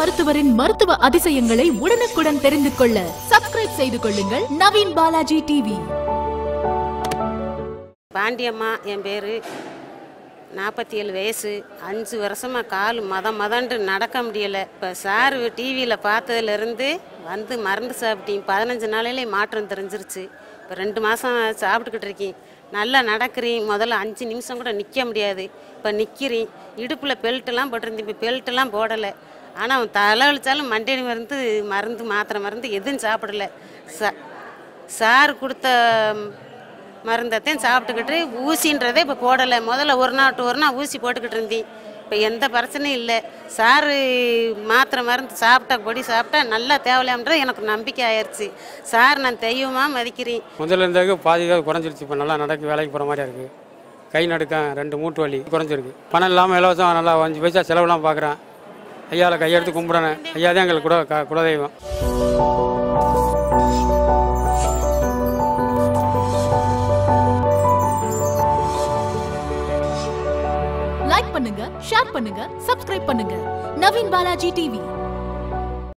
மருத்துவரின் மருத்துவ அதிசயங்களை உடனுக்குடன் தெரிந்து கொள்ள சப்ஸ்கிரைப் செய்து கொள்ளுங்கள். நவீன் பாலாஜி டிவி பாண்டியம்மா என் பேர் நாற்பத்தி ஏழு வயசு. அஞ்சு வருஷமாக கால் மதம் மதன்ட்டு நடக்க முடியலை. இப்போ சார் டிவியில் பார்த்ததுலேருந்து வந்து மருந்து சாப்பிட்டீங்க பதினஞ்சு நாளையிலே மாற்றம் தெரிஞ்சிருச்சு. இப்போ ரெண்டு மாதம் சாப்பிட்டுக்கிட்டு இருக்கேன். நல்லா நடக்கிறேன். முதல்ல அஞ்சு நிமிஷம் கூட நிற்க முடியாது. இப்போ நிற்கிறேன் இடுப்பில் பெல்ட்டெல்லாம் போட்டிருந்தேன். இப்போ பெல்ட்டெல்லாம் போடலை. ஆனால் அவன் தலை வலிச்சாலும் மண்டேனி மருந்து மருந்து மாத்திரை மருந்து எதுவும் சாப்பிடல. ச சார் கொடுத்த மருந்தத்தையும் சாப்பிட்டுக்கிட்டு ஊசின்றதே இப்போ போடலை. முதல்ல ஒரு நாட்டு ஒரு நாள் ஊசி போட்டுக்கிட்டு இருந்தேன். இப்போ எந்த பிரச்சனையும் இல்லை. சாரு மாத்திரை மருந்து சாப்பிட்டா பொடி சாப்பிட்டா நல்லா தேவையில்லாமன்றது எனக்கு நம்பிக்கை ஆயிடுச்சு. சார் நான் தெய்வமாக மதிக்கிறேன். முதல்ல இருந்ததுக்கு பாதிக்காக குறைஞ்சிருச்சு. இப்போ நல்லா நடக்க வேலைக்கு போகிற மாதிரி இருக்குது கை நடுக்கம் ரெண்டு மூட்டு வலி குறைஞ்சிருக்கு. பணம் இல்லாமல் இலவசம் நல்லா அஞ்சு பைசா செலவுலாம் பார்க்குறேன் ஐயாவில் கையெடுத்து கும்பிட்றேன். ஐயா தான் எங்களுக்கு குல குலதெய்வம். லைக் பண்ணுங்க ஷேர் பண்ணுங்க சப்ஸ்கிரைப் பண்ணுங்க. நவீன் பாலாஜி டிவி.